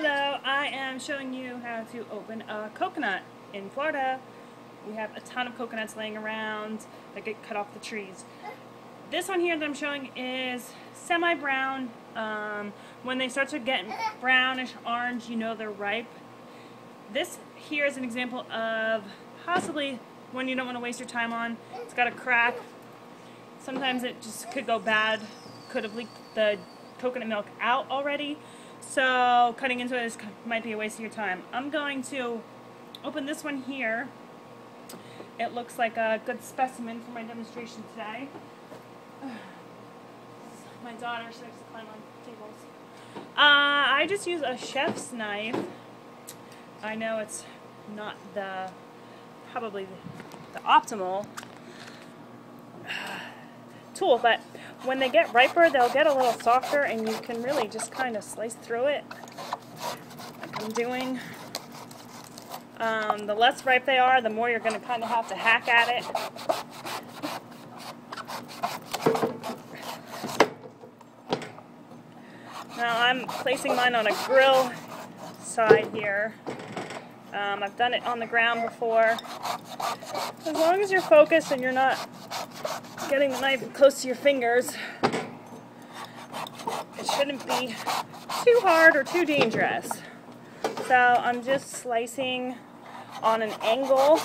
Hello, I am showing you how to open a coconut in Florida. We have a ton of coconuts laying around that get cut off the trees. This one here that I'm showing is semi-brown. Um, when they start to get brownish orange, you know they're ripe. This here is an example of possibly one you don't want to waste your time on. It's got a crack. Sometimes it just could go bad. Could have leaked the coconut milk out already. So cutting into it is, might be a waste of your time. I'm going to open this one here. It looks like a good specimen for my demonstration today. My daughter, she likes to climb on tables. Uh, I just use a chef's knife. I know it's not the, probably the, the optimal tool, but when they get riper, they'll get a little softer and you can really just kind of slice through it like I'm doing. Um, the less ripe they are, the more you're going to kind of have to hack at it. Now I'm placing mine on a grill side here. Um, I've done it on the ground before. As long as you're focused and you're not getting the knife close to your fingers, it shouldn't be too hard or too dangerous. So I'm just slicing on an angle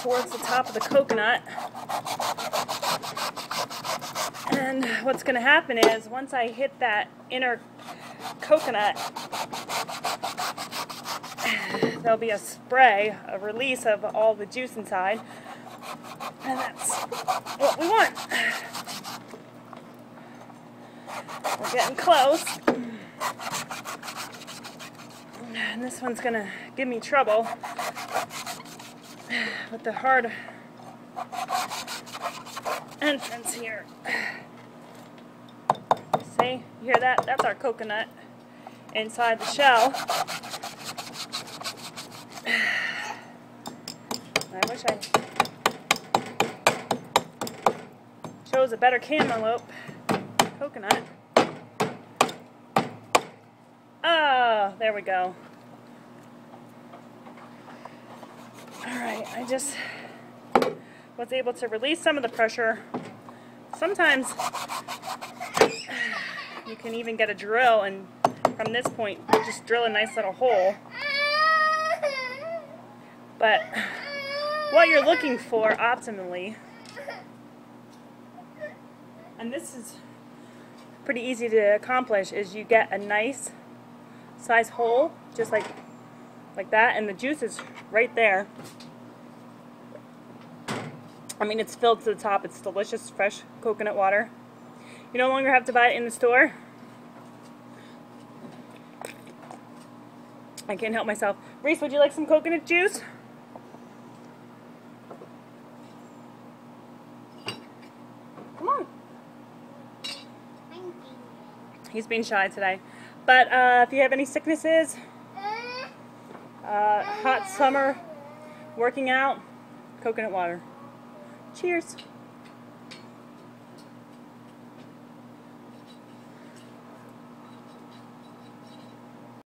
towards the top of the coconut. And what's going to happen is once I hit that inner coconut, there'll be a spray, a release of all the juice inside. And that's what we want. We're getting close. And this one's to give me trouble with the hard entrance here. See, you hear that? That's our coconut inside the shell. I wish I chose a better cantaloupe coconut. Ah, there we go. Alright, I just was able to release some of the pressure. Sometimes you can even get a drill and from this point just drill a nice little hole. But what you're looking for optimally, and this is pretty easy to accomplish, is you get a nice size hole, just like like that, and the juice is right there. I mean, it's filled to the top. It's delicious, fresh coconut water. You no longer have to buy it in the store. I can't help myself. Reese, would you like some coconut juice? He's being shy today. But uh, if you have any sicknesses, uh, hot summer, working out, coconut water. Cheers.